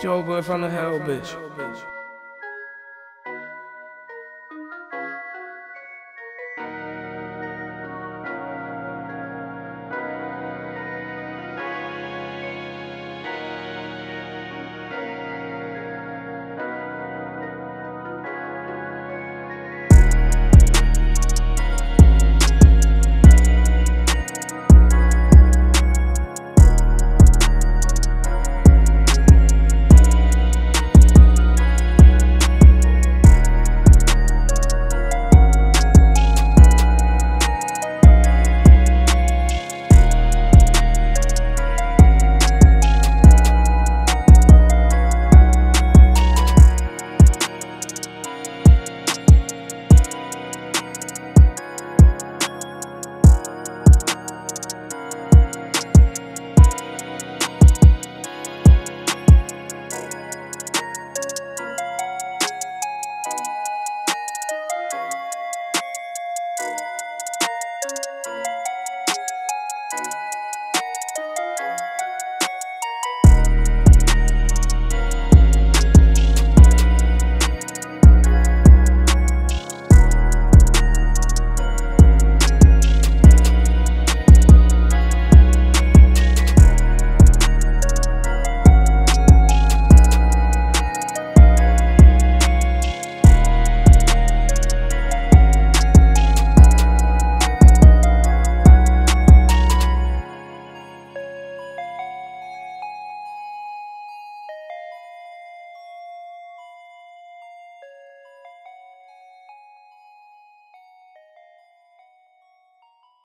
Joe boy from the hell, bitch.